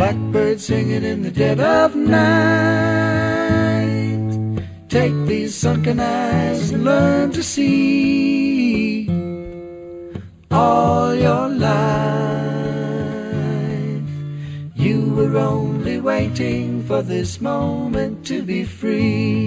Blackbird singing in the dead of night. Take these sunken eyes and learn to see all your life. You were only waiting for this moment to be free.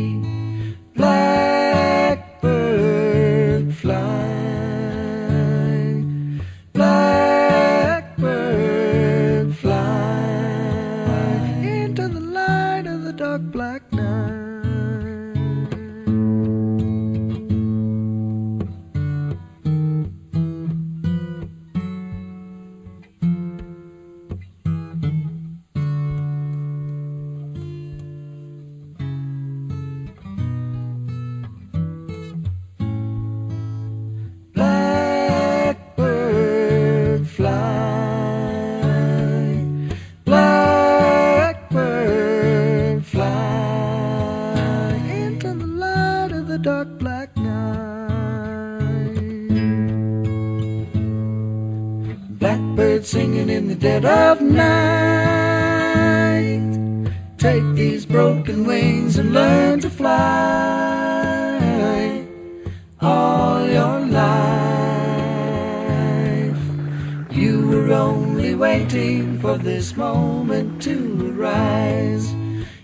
Blackbird singing in the dead of night. Take these broken wings and learn to fly all your life. You were only waiting for this moment to arise.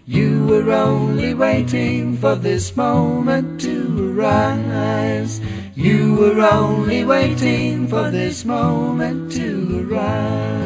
You were only waiting for this moment to arise. You were only waiting for this moment to arise.